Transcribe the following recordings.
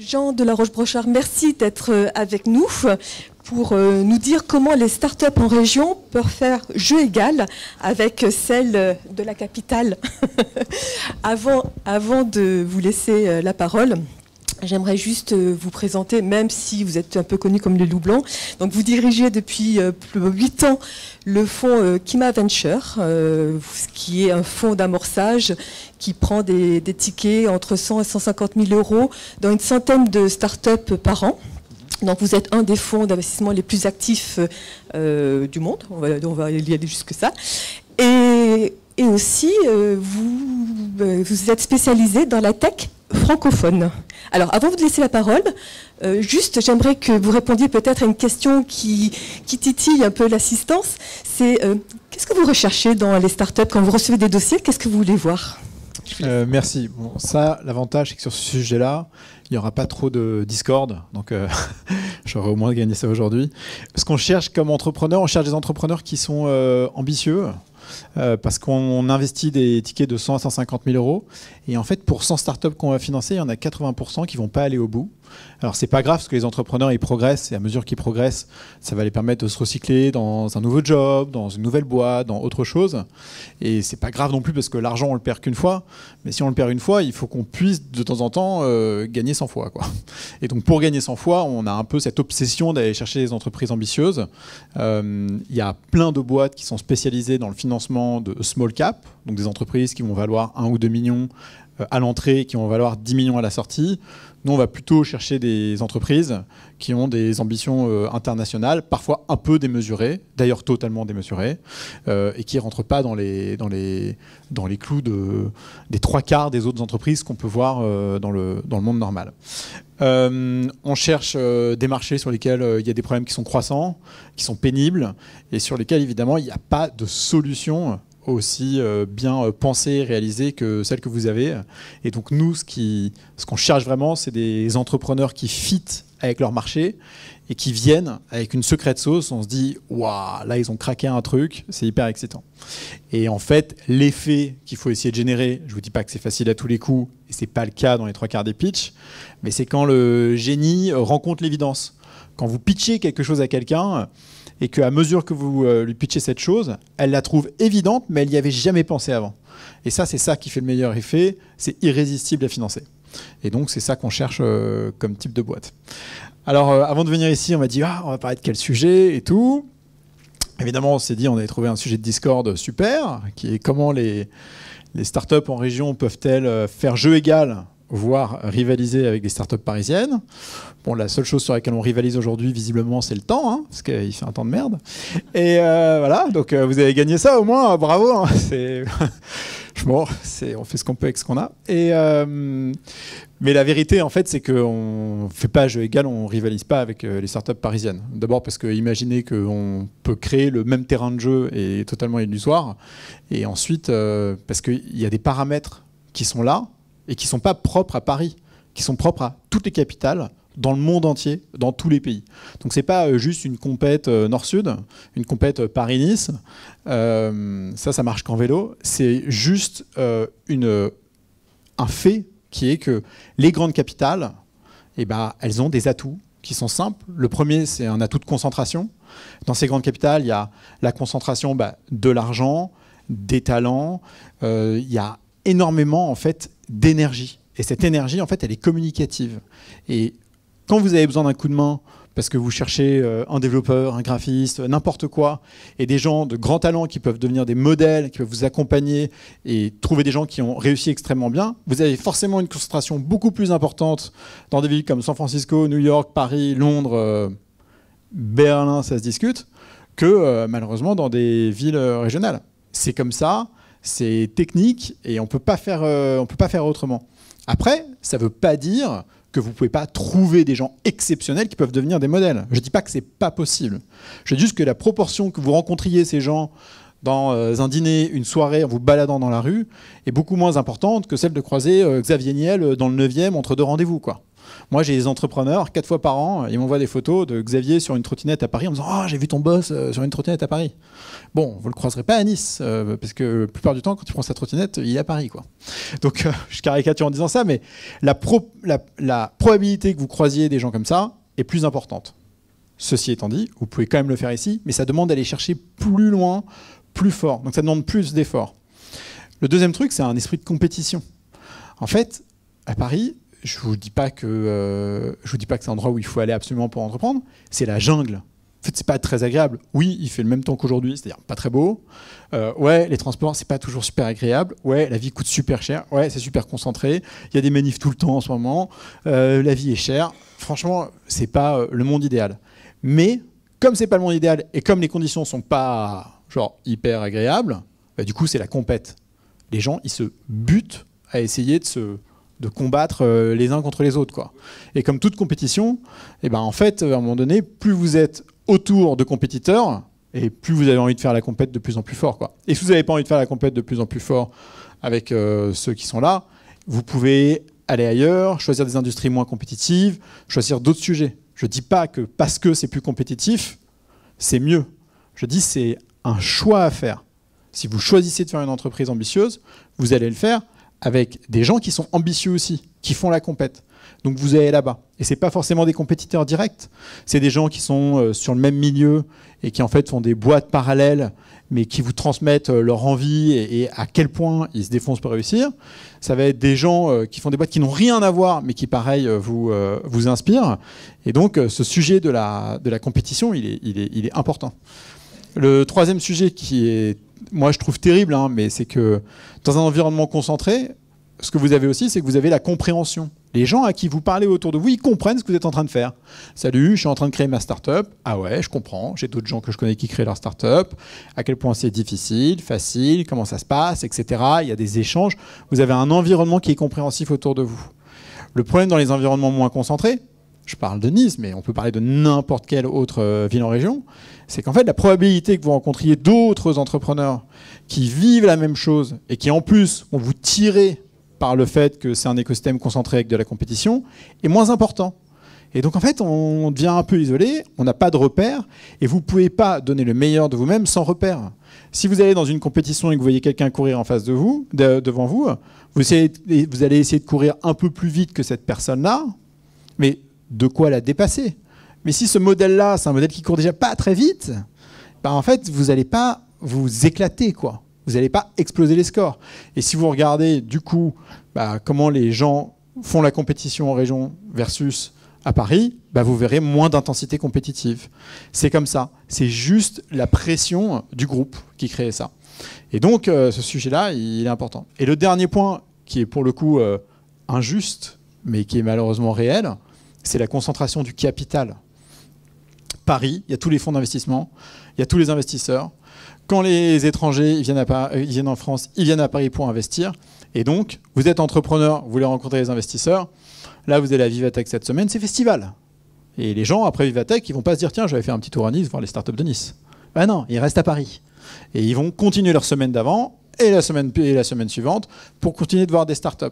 Jean de la Roche-Brochard, merci d'être euh, avec nous pour euh, nous dire comment les startups en région peuvent faire jeu égal avec celles de la capitale. avant, avant de vous laisser la parole, J'aimerais juste euh, vous présenter, même si vous êtes un peu connu comme le loup. Donc, vous dirigez depuis euh, plus de 8 ans le fonds euh, Kima Venture, qui est un fonds d'amorçage qui prend des, tickets entre 100 et 150 000 euros dans une centaine de startups par an. Donc vous êtes un des fonds d'investissement les plus actifs du monde, on va, y aller jusque ça. Et, et aussi, vous, vous êtes spécialisé dans la tech francophone. Alors, avant de vous laisser la parole, euh, juste, j'aimerais que vous répondiez peut-être à une question qui, titille un peu l'assistance. C'est euh, qu'est-ce que vous recherchez dans les startups quand vous recevez des dossiers? Qu'est-ce que vous voulez voir? Euh, Merci. Bon, ça, l'avantage, c'est que sur ce sujet-là, il n'y aura pas trop de discorde, donc j'aurais au moins gagné ça aujourd'hui. Ce qu'on cherche comme entrepreneur, on cherche des entrepreneurs qui sont ambitieux, euh, parce qu'on investit des tickets de 100 à 150 000 euros. Et en fait, pour 100 startups qu'on va financer, il y en a 80% qui vont pas aller au bout. Alors c'est pas grave parce que les entrepreneurs ils progressent et à mesure qu'ils progressent, ça va les permettre de se recycler dans un nouveau job, dans une nouvelle boîte, dans autre chose. Et c'est pas grave non plus parce que l'argent on le perd qu'une fois. Mais si on le perd une fois, il faut qu'on puisse de temps en temps euh, gagner 100 fois. Et donc pour gagner 100 fois, on a un peu cette obsession d'aller chercher des entreprises ambitieuses. Euh, il y a plein de boîtes qui sont spécialisées dans le financement de small cap, donc des entreprises qui vont valoir 1 ou 2 millions euh, à l'entrée, qui vont valoir 10 millions à la sortie. Nous, on va plutôt chercher des entreprises qui ont des ambitions euh, internationales, parfois un peu démesurées, d'ailleurs totalement démesurées, euh, et qui ne rentrent pas dans les, dans les, dans les clous de, des trois quarts des autres entreprises qu'on peut voir dans, le, dans le monde normal. On cherche des marchés sur lesquels il y a des problèmes qui sont croissants, qui sont pénibles, et sur lesquels évidemment il n'y a pas de solution aussi euh, bien euh, pensée réalisée que celle que vous avez. Et donc nous, ce qu'on cherche vraiment, c'est des entrepreneurs qui fit avec leur marché et qui viennent avec une secrète sauce. On se dit, waouh, là ils ont craqué un truc, c'est hyper excitant. Et en fait, l'effet qu'il faut essayer de générer, je vous dis pas que c'est facile à tous les coups, et c'est pas le cas dans les trois quarts des pitchs, mais c'est quand le génie rencontre l'évidence. Quand vous pitchez quelque chose à quelqu'un, et qu'à mesure que vous euh, lui pitchez cette chose, elle la trouve évidente, mais elle n'y avait jamais pensé avant. Et ça, c'est ça qui fait le meilleur effet, c'est irrésistible à financer. Et donc, c'est ça qu'on cherche euh, comme type de boîte. Alors, euh, avant de venir ici, on m'a dit, ah, on va parler de quel sujet et tout. Évidemment, on s'est dit, on avait trouvé un sujet de Discord super, qui est comment les, les startups en région peuvent-elles faire jeu égal voire rivaliser avec les startups parisiennes. Bon, la seule chose sur laquelle on rivalise aujourd'hui, visiblement, c'est le temps, hein, parce qu'il fait un temps de merde. Et euh, voilà, donc euh, vous avez gagné ça au moins, bravo. Hein, c'est bon, on fait ce qu'on peut avec ce qu'on a. Et euh, mais la vérité, en fait, c'est qu'on fait pas jeu égal, on rivalise pas avec les startups parisiennes. D'abord parce que imaginez qu'on peut créer le même terrain de jeu est totalement illusoire. Et ensuite, parce qu'il y a des paramètres qui sont là et qui ne sont pas propres à Paris, qui sont propres à toutes les capitales dans le monde entier, dans tous les pays. Donc c'est pas euh, juste une compète euh, nord-sud, une compète euh, Paris-Nice. ça, ça marche qu'en vélo. C'est juste une, un fait qui est que les grandes capitales, eh ben, elles ont des atouts qui sont simples. Le premier, c'est un atout de concentration. Dans ces grandes capitales, il y a la concentration bah, de l'argent, des talents. il y a énormément en fait d'énergie. Et cette énergie, en fait, elle est communicative. Et quand vous avez besoin d'un coup de main, parce que vous cherchez euh, un développeur, un graphiste, n'importe quoi, et des gens de grands talents qui peuvent devenir des modèles, qui peuvent vous accompagner et trouver des gens qui ont réussi extrêmement bien, vous avez forcément une concentration beaucoup plus importante dans des villes comme San Francisco, New York, Paris, Londres, euh, Berlin, ça se discute, que euh, malheureusement dans des villes régionales. C'est comme ça, c'est technique et on peut pas faire, euh, on peut pas faire autrement. Après, ça ne veut pas dire que vous pouvez pas trouver des gens exceptionnels qui peuvent devenir des modèles. Je dis pas que c'est pas possible. Je dis juste que la proportion que vous rencontriez ces gens dans euh, un dîner, une soirée, en vous baladant dans la rue, est beaucoup moins importante que celle de croiser euh, Xavier Niel dans le 9e entre deux rendez-vous. Quoi. Moi, j'ai des entrepreneurs, quatre fois par an, ils m'envoient des photos de Xavier sur une trottinette à Paris en me disant Oh, j'ai vu ton boss euh, sur une trottinette à Paris. Bon, vous ne le croiserez pas à Nice, euh, parce que la plupart du temps, quand tu prends sa trottinette, il est à Paris. Quoi. Donc, euh, je caricature en disant ça, mais la, la probabilité que vous croisiez des gens comme ça est plus importante. Ceci étant dit, vous pouvez quand même le faire ici, mais ça demande d'aller chercher plus loin, plus fort. Donc, ça demande plus d'efforts. Le deuxième truc, c'est un esprit de compétition. En fait, à Paris, je vous dis pas que euh, je vous dis pas que c'est un endroit où il faut aller absolument pour entreprendre. C'est la jungle. En fait, pas très agréable. Oui, il fait le même temps qu'aujourd'hui, c'est-à-dire pas très beau. Euh, ouais, les transports, c'est pas toujours super agréable. Ouais, la vie coûte super cher. Ouais, c'est super concentré. Il y a des manifs tout le temps en ce moment. Euh, la vie est chère. Franchement, c'est pas le monde idéal. Mais comme c'est pas le monde idéal et comme les conditions sont pas hyper agréables, bah, du coup, c'est la compète. Les gens, ils se butent à essayer de se de combattre euh, les uns contre les autres. Quoi. Et comme toute compétition, et eh ben, en fait, à un moment donné, plus vous êtes autour de compétiteurs, et plus vous avez envie de faire la compète de plus en plus fort. Quoi. Et si vous n'avez pas envie de faire la compète de plus en plus fort avec euh, ceux qui sont là, vous pouvez aller ailleurs, choisir des industries moins compétitives, choisir d'autres sujets. Je ne dis pas que parce que c'est plus compétitif, c'est mieux. Je dis c'est un choix à faire. Si vous choisissez de faire une entreprise ambitieuse, vous allez le faire avec des gens qui sont ambitieux aussi, qui font la compète. Donc vous allez là-bas. Et ce n'est pas forcément des compétiteurs directs, c'est des gens qui sont euh, sur le même milieu et qui en fait font des boîtes parallèles, mais qui vous transmettent euh, leur envie et, à quel point ils se défoncent pour réussir. Ça va être des gens euh, qui font des boîtes qui n'ont rien à voir, mais qui pareil vous, vous inspirent. Et donc ce sujet de la, de la compétition, il, est, il est important. Le troisième sujet qui est moi je trouve terrible, hein, mais c'est que dans un environnement concentré, ce que vous avez aussi, c'est que vous avez la compréhension. Les gens à qui vous parlez autour de vous, ils comprennent ce que vous êtes en train de faire. Salut, je suis en train de créer ma start-up. Ah ouais, je comprends. J'ai d'autres gens que je connais qui créent leur start-up. À quel point c'est difficile, facile, comment ça se passe, etc. Il y a des échanges. Vous avez un environnement qui est compréhensif autour de vous. Le problème dans les environnements moins concentrés, je parle de Nice, mais on peut parler de n'importe quelle autre euh, ville en région, c'est qu'en fait, la probabilité que vous rencontriez d'autres entrepreneurs qui vivent la même chose et qui, en plus, vont vous tirer par le fait que c'est un écosystème concentré avec de la compétition, est moins important. Et donc, en fait, on devient un peu isolé, on n'a pas de repères, et vous ne pouvez pas donner le meilleur de vous-même sans repères. Si vous allez dans une compétition et que vous voyez quelqu'un courir en face de vous, devant vous, vous, vous allez essayer de courir un peu plus vite que cette personne-là, mais de quoi la dépasser. Mais si ce modèle-là, c'est un modèle qui court déjà pas très vite, bah en fait, vous n'allez pas vous éclater, quoi. Vous n'allez pas exploser les scores. Et si vous regardez, du coup, bah, comment les gens font la compétition en région versus à Paris, bah, vous verrez moins d'intensité compétitive. C'est comme ça. C'est juste la pression du groupe qui crée ça. Et donc, euh, ce sujet-là, il est important. Et le dernier point, qui est pour le coup euh, injuste, mais qui est malheureusement réel, c'est la concentration du capital. Paris, il y a tous les fonds d'investissement, il y a tous les investisseurs. Quand les étrangers viennent, en France, ils viennent à Paris pour investir. Et donc, vous êtes entrepreneur, vous voulez rencontrer les investisseurs. Là, vous allez à Vivatech cette semaine, c'est festival. Et les gens, après Vivatech, ils vont pas se dire tiens, je vais faire un petit tour à Nice, voir les startups de Nice. Ben non, ils restent à Paris. Et ils vont continuer leur semaine d'avant et la semaine, et la semaine suivante pour continuer de voir des startups.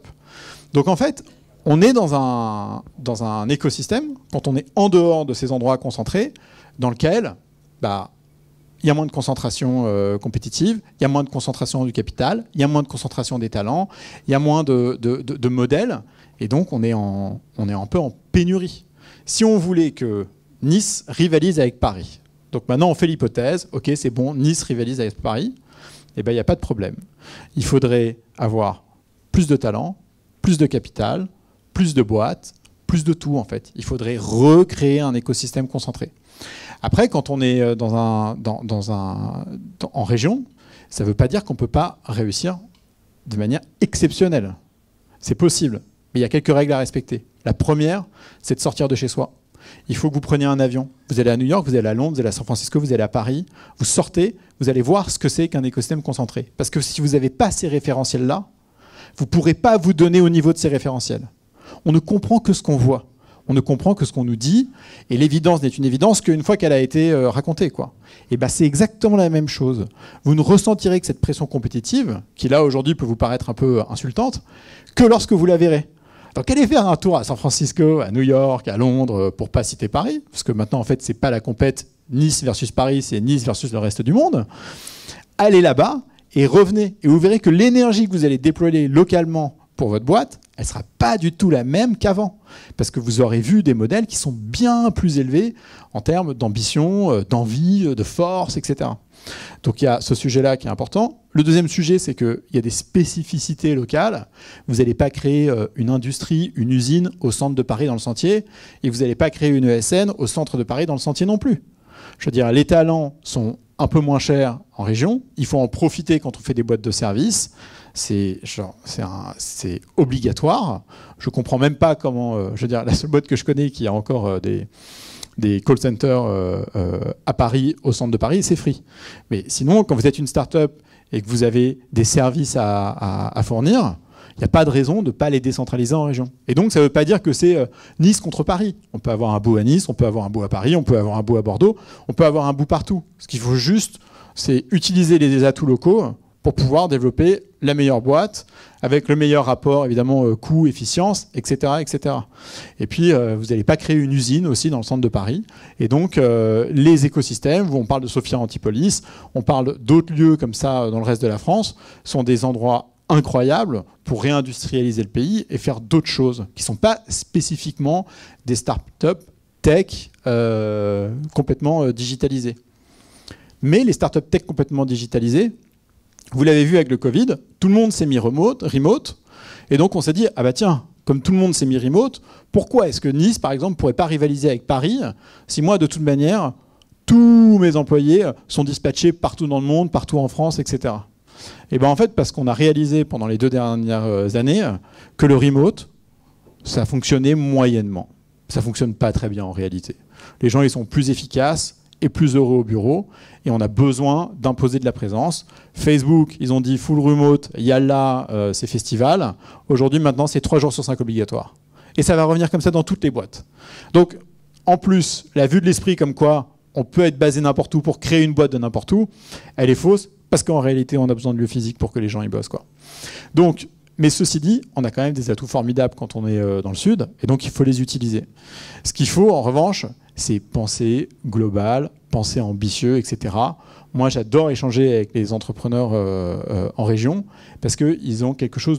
Donc en fait, on est dans un, écosystème, quand on est en dehors de ces endroits concentrés, dans lequel bah, il y a moins de concentration euh, compétitive, il y a moins de concentration du capital, il y a moins de concentration des talents, il y a moins de, modèles, et donc on est, en, on est un peu en pénurie. Si on voulait que Nice rivalise avec Paris, donc maintenant on fait l'hypothèse, ok c'est bon, Nice rivalise avec Paris, et eh ben il n'y a pas de problème. Il faudrait avoir plus de talents, plus de capital, plus de boîtes, plus de tout en fait. Il faudrait recréer un écosystème concentré. Après, quand on est euh, dans un, en région, ça ne veut pas dire qu'on ne peut pas réussir de manière exceptionnelle. C'est possible, mais il y a quelques règles à respecter. La première, c'est de sortir de chez soi. Il faut que vous preniez un avion. Vous allez à New York, vous allez à Londres, vous allez à San Francisco, vous allez à Paris. Vous sortez, vous allez voir ce que c'est qu'un écosystème concentré. Parce que si vous n'avez pas ces référentiels-là, vous ne pourrez pas vous donner au niveau de ces référentiels on ne comprend que ce qu'on voit. On ne comprend que ce qu'on nous dit, et l'évidence n'est une évidence qu'une fois qu'elle a été euh, racontée. Quoi. Et ben, c'est exactement la même chose. Vous ne ressentirez que cette pression compétitive, qui là aujourd'hui peut vous paraître un peu insultante, que lorsque vous la verrez. Donc allez faire un tour à San Francisco, à New York, à Londres, pour pas citer Paris, parce que maintenant en fait c'est pas la compète Nice versus Paris, c'est Nice versus le reste du monde. Allez là-bas et revenez et vous verrez que l'énergie que vous allez déployer localement pour votre boîte, elle sera pas du tout la même qu'avant, parce que vous aurez vu des modèles qui sont bien plus élevés en termes d'ambition, euh, d'envie, euh, de force, etc. Donc il y a ce sujet-là qui est important. Le deuxième sujet, c'est qu'il y a des spécificités locales. Vous n'allez pas créer euh, une industrie, une usine au centre de Paris dans le sentier, et vous n'allez pas créer une ESN au centre de Paris dans le sentier non plus. Je veux dire, les talents sont un peu moins chers en région. Il faut en profiter quand on fait des boîtes de services. C'est obligatoire. Je comprends même pas comment. Euh, je veux dire, la seule boîte que je connais qui a encore euh, des, des call centers euh, à Paris, au centre de Paris, c'est Free. Mais sinon, quand vous êtes une start-up et que vous avez des services à, à fournir, il n'y a pas de raison de ne pas les décentraliser en région. Et donc, ça ne veut pas dire que c'est Nice contre Paris. On peut avoir un bout à Nice, on peut avoir un bout à Paris, on peut avoir un bout à Bordeaux, on peut avoir un bout partout. Ce qu'il faut juste, c'est utiliser les atouts locaux pour pouvoir développer la meilleure boîte avec le meilleur rapport évidemment euh, coût efficience etc etc et puis euh, vous n'allez pas créer une usine aussi dans le centre de Paris et donc les écosystèmes où on parle de Sophia Antipolis on parle d'autres lieux comme ça dans le reste de la France sont des endroits incroyable pour réindustrialiser le pays et faire d'autres choses qui ne sont pas spécifiquement des start-up tech euh, complètement euh, digitalisées. Mais les start-up tech complètement digitalisées, vous l'avez vu avec le Covid, tout le monde s'est mis remote, remote, et donc on s'est dit, ah bah tiens, comme tout le monde s'est mis remote, pourquoi est-ce que Nice, par exemple, pourrait pas rivaliser avec Paris si moi, de toute manière, tous mes employés sont dispatchés partout dans le monde, partout en France, etc. Et eh ben en fait, parce qu'on a réalisé pendant les deux dernières années que le remote, ça fonctionnait moyennement. Ça fonctionne pas très bien en réalité. Les gens, ils sont plus efficaces et plus heureux au bureau, et on a besoin d'imposer de la présence. Facebook, ils ont dit full remote, yalla, euh, c'est festival. Aujourd'hui, maintenant, c'est trois jours sur cinq obligatoire. Et ça va revenir comme ça dans toutes les boîtes. Donc, en plus, la vue de l'esprit comme quoi on peut être basé n'importe où pour créer une boîte de n'importe où, elle est fausse parce qu'en réalité, on a besoin de lieux physiques pour que les gens y bossent. Quoi. Donc, mais ceci dit, on a quand même des atouts formidables quand on est euh, dans le sud, et donc il faut les utiliser. Ce qu'il faut, en revanche, c'est penser global, penser ambitieux, etc. Moi, j'adore échanger avec les entrepreneurs euh, euh, en région, parce qu'ils ont quelque chose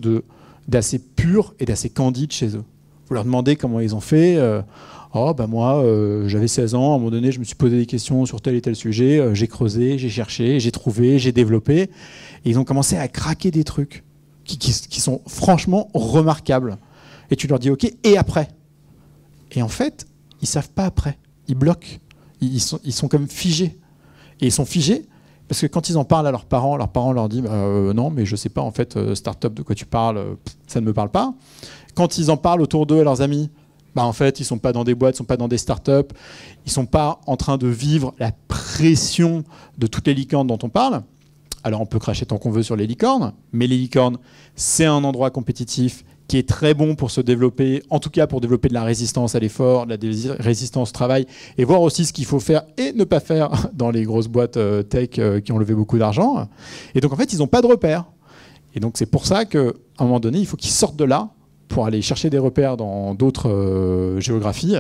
d'assez pur et d'assez candide chez eux. Vous leur demandez comment ils ont fait. Oh, bah moi, j'avais 16 ans, à un moment donné, je me suis posé des questions sur tel et tel sujet, j'ai creusé, j'ai cherché, j'ai trouvé, j'ai développé. Et ils ont commencé à craquer des trucs qui, sont franchement remarquables. Et tu leur dis, OK, et après? Et en fait, ils savent pas après. Ils bloquent. Ils sont, comme figés. Et ils sont figés parce que quand ils en parlent à leurs parents, leurs parents leur disent bah, euh, non, mais je sais pas en fait, start-up de quoi tu parles, ça ne me parle pas. Quand ils en parlent autour d'eux à leurs amis, bah, en fait, ils sont pas dans des boîtes, ils ne sont pas dans des startups, ils ne sont pas en train de vivre la pression de toutes les licornes dont on parle. Alors on peut cracher tant qu'on veut sur les licornes, mais les licornes, c'est un endroit compétitif qui est très bon pour se développer, en tout cas pour développer de la résistance à l'effort, de la résistance au travail, et voir aussi ce qu'il faut faire et ne pas faire dans les grosses boîtes euh, tech euh, qui ont levé beaucoup d'argent. Et donc en fait, ils n'ont pas de repères. Et donc c'est pour ça qu'à un moment donné, il faut qu'ils sortent de là pour aller chercher des repères dans d'autres euh, géographies,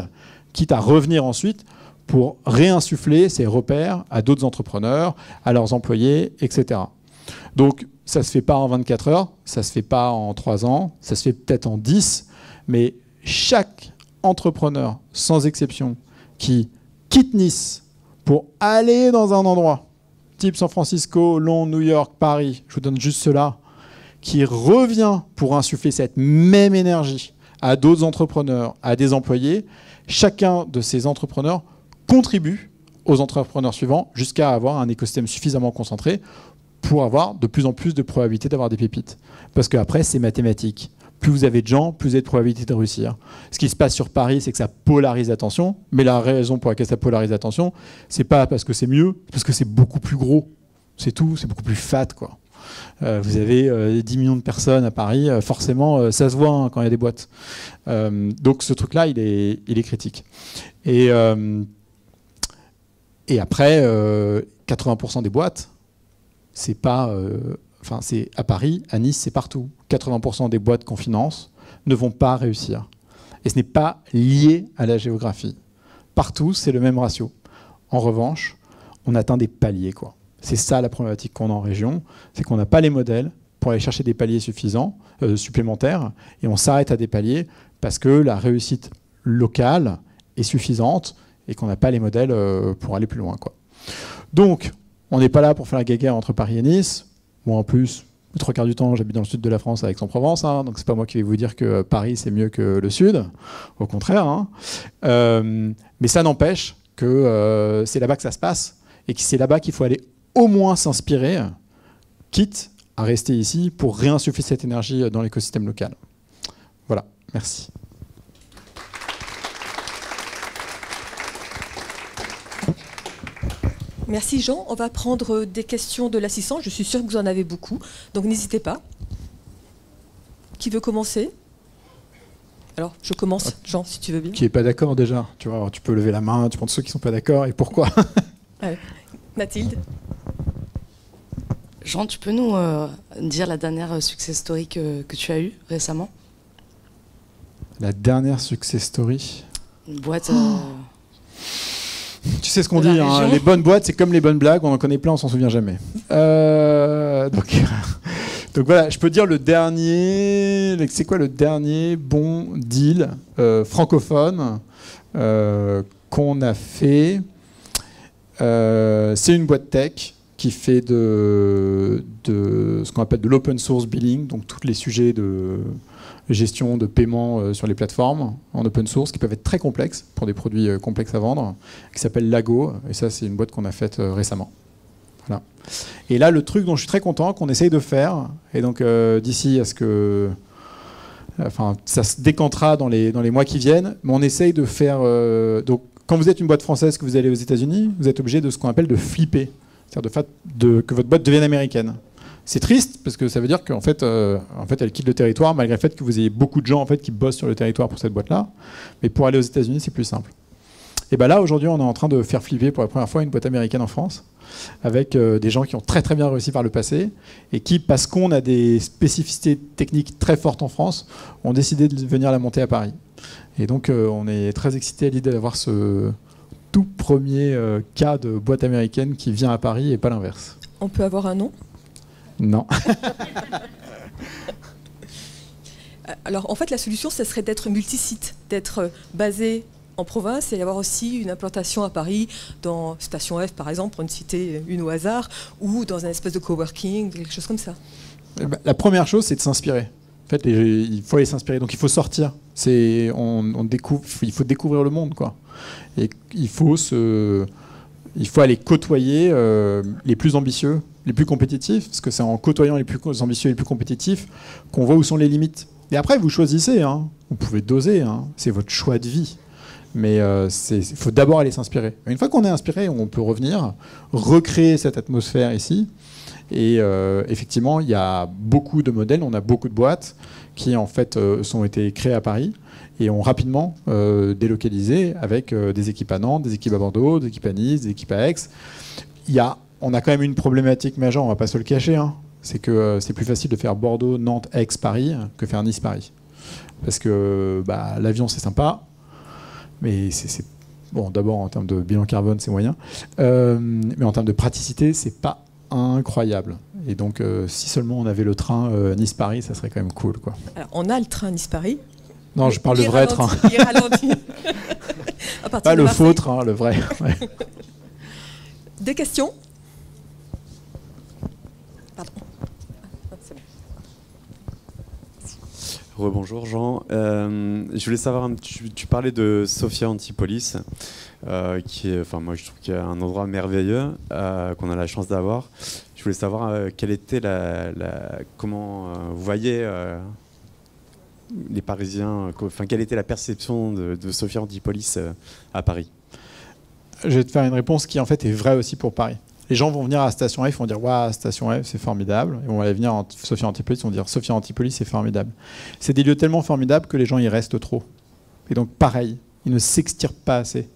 quitte à revenir ensuite pour réinsuffler ces repères à d'autres entrepreneurs, à leurs employés, etc. Donc ça ne se fait pas en 24 heures, ça ne se fait pas en 3 ans, ça se fait peut-être en 10, mais chaque entrepreneur, sans exception, qui quitte Nice pour aller dans un endroit, type San Francisco, Londres, New York, Paris, je vous donne juste cela, qui revient pour insuffler cette même énergie à d'autres entrepreneurs, à des employés, chacun de ces entrepreneurs contribue aux entrepreneurs suivants jusqu'à avoir un écosystème suffisamment concentré pour avoir de plus en plus de probabilités d'avoir des pépites. Parce qu'après, c'est mathématique. Plus vous avez de gens, plus vous avez de probabilités de réussir. Ce qui se passe sur Paris, c'est que ça polarise l'attention. Mais la raison pour laquelle ça polarise l'attention, c'est pas parce que c'est mieux, c'est parce que c'est beaucoup plus gros. C'est tout, c'est beaucoup plus fat, quoi. Euh, vous avez 10 euh, millions de personnes à Paris, euh, forcément, ça se voit hein, quand il y a des boîtes. donc ce truc-là, il est, il est critique. Et, et après, 80% des boîtes, c'est pas, enfin c'est à Paris, à Nice, c'est partout. 80% des boîtes qu'on finance, ne vont pas réussir. Et ce n'est pas lié à la géographie. Partout, c'est le même ratio. En revanche, on atteint des paliers. quoi. C'est ça la problématique qu'on a en région, c'est qu'on n'a pas les modèles pour aller chercher des paliers suffisants, euh, supplémentaires, et on s'arrête à des paliers parce que la réussite locale est suffisante et qu'on n'a pas les modèles euh, pour aller plus loin. Quoi. Donc, on n'est pas là pour faire la guéguerre entre Paris et Nice. Moi, en plus, le trois quarts du temps, j'habite dans le sud de la France avec Aix-en-Provence, hein, donc c'est pas moi qui vais vous dire que Paris c'est mieux que le sud, au contraire. Hein. Euh, mais ça n'empêche que c'est là-bas que ça se passe et que c'est là-bas qu'il faut aller au moins s'inspirer, quitte à rester ici pour réinsuffler cette énergie dans l'écosystème local. Voilà, merci. Merci Jean. On va prendre des questions de l'assistant. Je suis sûre que vous en avez beaucoup. Donc n'hésitez pas. Qui veut commencer? Alors, je commence, Jean, si tu veux bien. Qui n'est pas d'accord déjà Tu vois, tu peux lever la main, tu prends ceux qui ne sont pas d'accord et pourquoi? Mathilde? Jean, tu peux nous euh, dire la dernière success story que, tu as eue récemment? La dernière success story? Une boîte. Euh, tu sais ce qu'on dit, hein, les bonnes boîtes, c'est comme les bonnes blagues, on en connaît plein, on s'en souvient jamais. Euh, donc, donc voilà, je peux dire le dernier, c'est quoi le dernier bon deal francophone qu'on a fait? C'est une boîte tech qui fait de, ce qu'on appelle de l'open source billing, donc tous les sujets de gestion de paiement euh, sur les plateformes en open source qui peuvent être très complexes pour des produits euh, complexes à vendre, qui s'appelle Lago, et ça c'est une boîte qu'on a faite euh, récemment. Voilà. Et là, le truc dont je suis très content, qu'on essaye de faire, et donc d'ici à ce que enfin, ça se décantera dans les, dans les mois qui viennent, mais on essaye de faire. donc, quand vous êtes une boîte française, que vous allez aux États-Unis, vous êtes obligé de ce qu'on appelle de flipper c'est-à-dire que votre boîte devienne américaine. C'est triste parce que ça veut dire qu'en fait, euh, en fait, elle quitte le territoire malgré le fait que vous ayez beaucoup de gens en fait qui bossent sur le territoire pour cette boîte-là. Mais pour aller aux États-Unis, c'est plus simple. Et bien là, aujourd'hui, on est en train de faire flipper pour la première fois une boîte américaine en France, avec euh, des gens qui ont très très bien réussi par le passé et qui, parce qu'on a des spécificités techniques très fortes en France, ont décidé de venir la monter à Paris. Et donc, euh, on est très excité à l'idée d'avoir ce, tout premier euh, cas de boîte américaine qui vient à Paris et pas l'inverse. On peut avoir un nom? Non. Alors en fait, la solution, ce serait d'être multisite, d'être euh, basé en province et avoir aussi une implantation à Paris dans Station F par exemple, pour ne citer une au hasard, ou dans un espèce de coworking, quelque chose comme ça. Eh ben, la première chose, c'est de s'inspirer. En fait, il faut aller s'inspirer. Donc il faut sortir. Il faut découvrir le monde, quoi. Et il faut il aller côtoyer euh, les plus ambitieux, les plus compétitifs, parce que c'est en côtoyant les plus ambitieux et les plus compétitifs qu'on voit où sont les limites. Et après, vous choisissez. Hein. Vous pouvez doser. Hein. C'est votre choix de vie. Mais il euh, faut d'abord aller s'inspirer. Une fois qu'on est inspiré, on peut revenir, recréer cette atmosphère ici. Et euh, effectivement, il y a beaucoup de modèles, on a beaucoup de boîtes qui en fait euh, sont été créées à Paris et ont rapidement euh, délocalisé avec des équipes à Nantes, des équipes à Bordeaux, des équipes à Nice, des équipes à Aix. Il y a, on a quand même une problématique majeure, on va pas se le cacher, hein. c'est que c'est plus facile de faire Bordeaux, Nantes, Aix, Paris que faire Nice, Paris. Parce que bah, l'avion c'est sympa, mais c'est bon d'abord en termes de bilan carbone c'est moyen, mais en termes de praticité c'est pas incroyable. Et donc, euh, si seulement on avait le train euh, Nice-Paris, ça serait quand même cool. Quoi. Alors, on a le train Nice-Paris. Non, je parle du vrai train. Pas le faux train, le vrai. Des questions Pardon. Rebonjour Jean. Euh, je voulais savoir, tu, parlais de Sophia Antipolis. Euh, qui est, enfin moi je trouve qu'il y a un endroit merveilleux euh, qu'on a la chance d'avoir. Je voulais savoir quelle était la, comment vous voyez les Parisiens, enfin quelle était la perception de, de Sophia Antipolis à Paris? Je vais te faire une réponse qui en fait est vraie aussi pour Paris. Les gens vont venir à Station F, vont dire Waouh, Station F, c'est formidable. Ils vont aller venir à Sophia Antipolis, ils vont dire Sophia Antipolis, c'est formidable. C'est des lieux tellement formidables que les gens y restent trop. Et donc, pareil, ils ne s'extirpent pas assez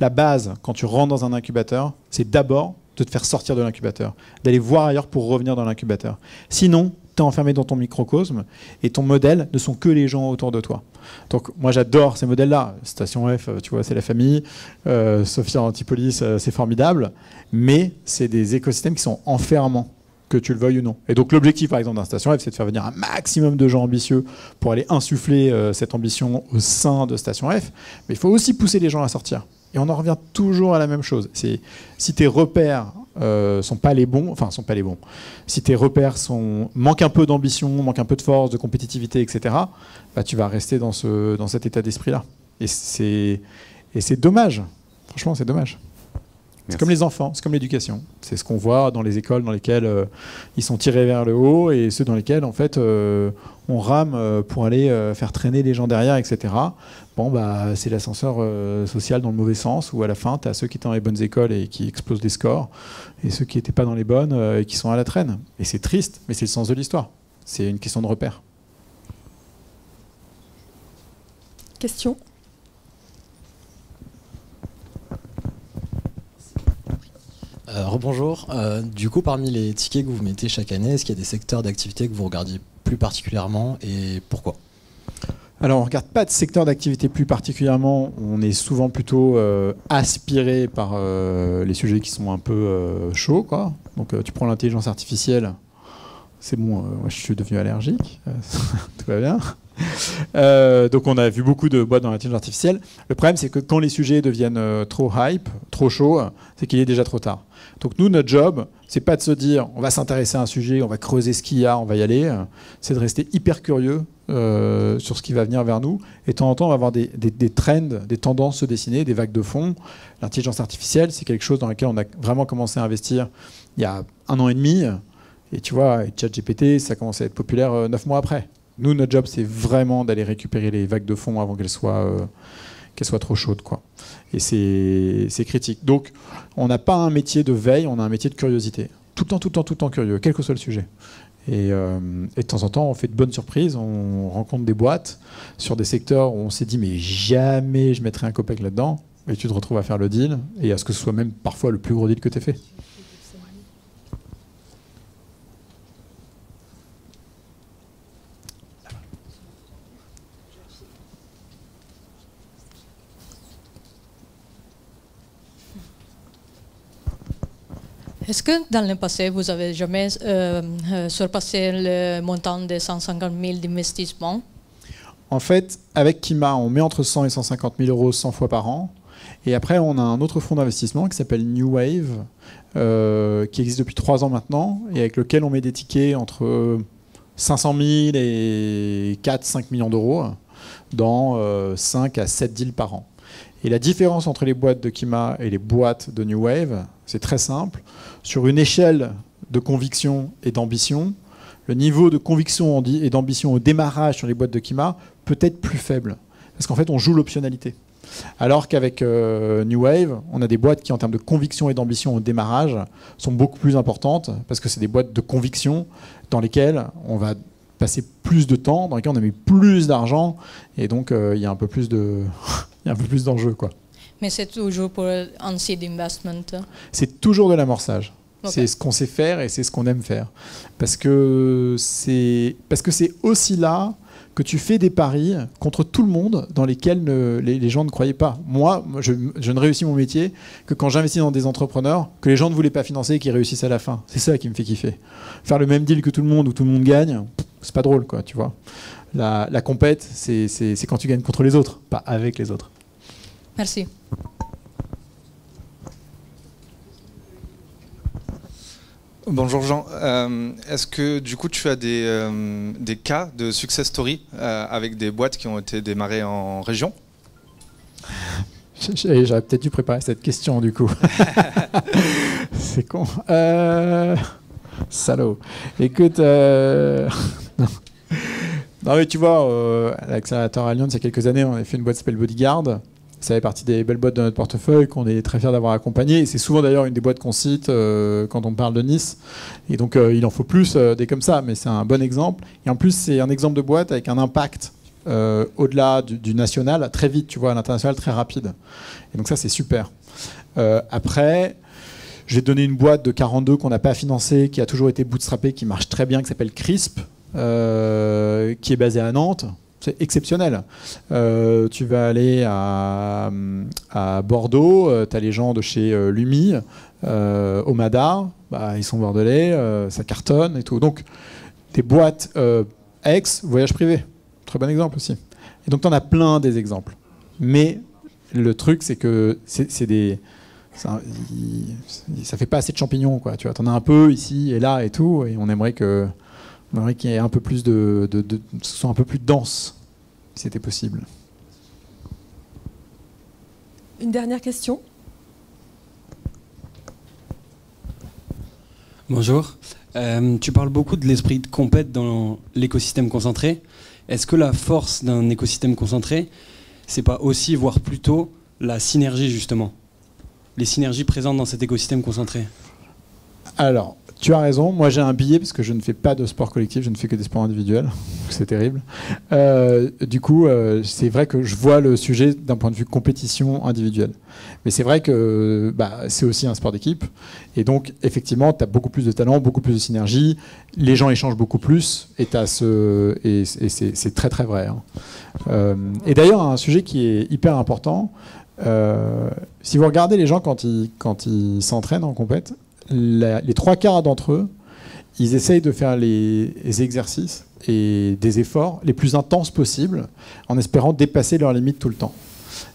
la base, quand tu rentres dans un incubateur, c'est d'abord de te faire sortir de l'incubateur, d'aller voir ailleurs pour revenir dans l'incubateur. Sinon, tu es enfermé dans ton microcosme et ton modèle ne sont que les gens autour de toi. Donc moi j'adore ces modèles-là. Station F, tu vois, c'est la famille. Euh, Sophia Antipolis, euh, c'est formidable. Mais c'est des écosystèmes qui sont enfermants que tu le veuilles ou non. Et donc l'objectif, par exemple, d'un Station F, c'est de faire venir un maximum de gens ambitieux pour aller insuffler euh, cette ambition au sein de Station F. Mais il faut aussi pousser les gens à sortir. Et on en revient toujours à la même chose. C'est si tes repères euh, sont pas les bons, enfin sont pas les bons. Si tes repères sont manquent un peu d'ambition, manquent un peu de force, de compétitivité, etc. Bah, tu vas rester dans ce dans cet état d'esprit là. Et c'est et c'est dommage. Franchement, c'est dommage. C'est comme les enfants, c'est comme l'éducation. C'est ce qu'on voit dans les écoles dans lesquelles euh, ils sont tirés vers le haut et ceux dans lesquels en fait euh, on rame euh, pour aller faire traîner les gens derrière, etc. Bon, bah, c'est l'ascenseur social dans le mauvais sens où à la fin, tu as ceux qui étaient dans les bonnes écoles et qui explosent des scores et ceux qui n'étaient pas dans les bonnes et qui sont à la traîne. Et c'est triste, mais c'est le sens de l'histoire. C'est une question de repère. Question? Euh, rebonjour. Euh, du coup, parmi les tickets que vous mettez chaque année, est-ce qu'il y a des secteurs d'activité que vous regardiez plus particulièrement et pourquoi? Alors, on ne regarde pas de secteur d'activité plus particulièrement. On est souvent plutôt euh, aspiré par les sujets qui sont un peu chauds. Quoi. Donc, tu prends l'intelligence artificielle, c'est bon, je suis devenu allergique, tout va bien. donc on a vu beaucoup de boîtes dans l'intelligence artificielle. Le problème c'est que quand les sujets deviennent trop hype, trop chauds, c'est qu'il est déjà trop tard. Donc nous, notre job, c'est pas de se dire on va s'intéresser à un sujet, on va creuser ce qu'il y a, on va y aller. C'est de rester hyper curieux euh, sur ce qui va venir vers nous. Et de temps en temps, on va avoir des, trends, des tendances se dessiner, des vagues de fond. L'intelligence artificielle, c'est quelque chose dans lequel on a vraiment commencé à investir il y a un an et demi. Et tu vois, ChatGPT, ça a commencé à être populaire euh, neuf mois après. Nous, notre job, c'est vraiment d'aller récupérer les vagues de fond avant qu'elles soient, euh, soient trop chaudes. Quoi. Et c'est critique. Donc, on n'a pas un métier de veille, on a un métier de curiosité. Tout le temps, tout le temps, tout le temps curieux, quel que soit le sujet. Et, euh, de temps en temps, on fait de bonnes surprises, on rencontre des boîtes sur des secteurs où on s'est dit, mais jamais je mettrai un copec là-dedans. Et tu te retrouves à faire le deal, et à ce que ce soit même parfois le plus gros deal que tu as fait. Est-ce que dans le passé, vous avez jamais euh, euh, surpassé le montant de 150 000 d'investissement? En fait, avec Kima, on met entre 100 et 150 000 euros 100 fois par an. Et après, on a un autre fonds d'investissement qui s'appelle New Wave, euh, qui existe depuis trois ans maintenant, et avec lequel on met des tickets entre 500 000 et 4-5 millions d'euros dans 5 à 7 deals par an. Et la différence entre les boîtes de Kima et les boîtes de New Wave, c'est très simple. Sur une échelle de conviction et d'ambition, le niveau de conviction et d'ambition au démarrage sur les boîtes de Kima peut être plus faible. Parce qu'en fait, on joue l'optionalité. Alors qu'avec euh, New Wave, on a des boîtes qui, en termes de conviction et d'ambition au démarrage, sont beaucoup plus importantes, parce que c'est des boîtes de conviction dans lesquelles on va passer plus de temps, dans lesquelles on a mis plus d'argent, et donc euh, il y a un peu plus de... il y a un peu plus d'enjeux. Quoi. Mais c'est toujours pour un seed investment C'est toujours de l'amorçage. C'est ce qu'on sait faire et c'est ce qu'on aime faire. Parce que c'est parce que c'est aussi là que tu fais des paris contre tout le monde dans lesquels les, gens ne croyaient pas. Moi, je, ne réussis mon métier que quand j'investis dans des entrepreneurs que les gens ne voulaient pas financer et qui réussissent à la fin. C'est ça qui me fait kiffer. Faire le même deal que tout le monde où tout le monde gagne, c'est pas drôle, quoi, tu vois. La, la compète, c'est quand tu gagnes contre les autres, pas avec les autres. Merci. Bonjour Jean. Euh, est-ce que du coup tu as des, euh, des cas de success story euh, avec des boîtes qui ont été démarrées en région? J'aurais peut-être dû préparer cette question du coup. C'est con. Salaud. Écoute, non. mais tu vois, l'accélérateur Allianz, il y a quelques années, on a fait une boîte qui s'appelle Bodyguard ça fait partie des belles boîtes de notre portefeuille qu'on est très fiers d'avoir accompagné. C'est souvent d'ailleurs une des boîtes qu'on cite euh, quand on parle de Nice. Et donc euh, il en faut plus euh, des comme ça, mais c'est un bon exemple. Et en plus, c'est un exemple de boîte avec un impact au-delà du, national, très vite, tu vois, à l'international, très rapide. Et donc ça, c'est super. après, Je vais te donner une boîte de 42 qu'on n'a pas financée, qui a toujours été bootstrappée, qui marche très bien, qui s'appelle Crisp, euh, qui est basée à Nantes. C'est exceptionnel. Euh, tu vas aller à, Bordeaux, tu as les gens de chez Lumi, au Madar, bah, ils sont bordelais, ça cartonne et tout. Donc, des boîtes ex, voyage privé. Très bon exemple aussi. Et donc, tu en as plein des exemples. Mais le truc, c'est que c'est des. Ça, ça fait pas assez de champignons, quoi. Tu vois, t'en as un peu ici et là et tout, et on aimerait que, on aimerait qu'il y ait un peu plus de, de, de, ce soit un peu plus dense, si c'était possible. Une dernière question? Bonjour. Euh, tu parles beaucoup de l'esprit de compète dans l'écosystème concentré. Est-ce que la force d'un écosystème concentré, c'est pas aussi, voire plutôt, la synergie justement? Les synergies présentes dans cet écosystème concentré? Alors, tu as raison. Moi, j'ai un billet parce que je ne fais pas de sport collectif, je ne fais que des sports individuels. c'est terrible. Euh, du coup, euh, c'est vrai que je vois le sujet d'un point de vue compétition individuelle. Mais c'est vrai que bah, c'est aussi un sport d'équipe. Et donc, effectivement, tu as beaucoup plus de talent, beaucoup plus de synergie. Les gens échangent beaucoup plus. Et, ce... et c'est très, très vrai. Hein. Euh, et d'ailleurs, un sujet qui est hyper important. si vous regardez les gens quand ils quand ils s'entraînent en compète, les trois quarts d'entre eux, ils essayent de faire les, exercices et des efforts les plus intenses possibles en espérant dépasser leurs limites tout le temps.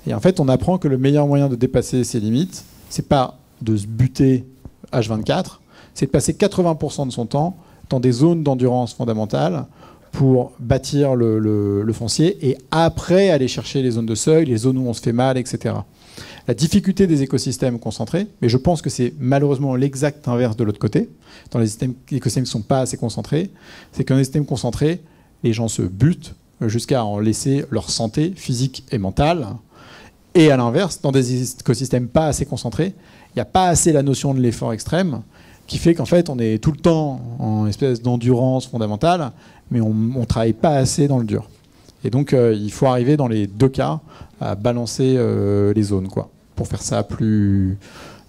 Et en fait, on apprend que le meilleur moyen de dépasser ces limites, c'est pas de se buter H24, c'est de passer 80% de son temps dans des zones d'endurance fondamentales pour bâtir le, le, foncier et après aller chercher les zones de seuil, les zones où on se fait mal, etc la difficulté des écosystèmes concentrés, mais je pense que c'est malheureusement l'exact inverse de l'autre côté. Dans les écosystèmes qui ne sont pas assez concentrés, c'est qu'un système concentré, les gens se butent jusqu'à en laisser leur santé physique et mentale. Et à l'inverse, dans des écosystèmes pas assez concentrés, il n'y a pas assez la notion de l'effort extrême qui fait qu'en fait on est tout le temps en espèce d'endurance fondamentale, mais on ne travaille pas assez dans le dur. Et donc euh, il faut arriver dans les deux cas à balancer euh, les zones. quoi pour faire ça plus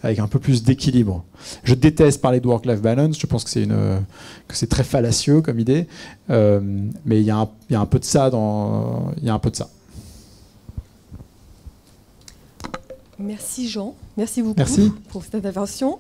avec un peu plus d'équilibre. Je déteste parler de work-life balance. Je pense que c'est une que c'est très fallacieux comme idée, euh, mais il y, y, a un peu de ça dans il y a un peu de ça. Merci Jean, merci beaucoup merci. pour cette intervention.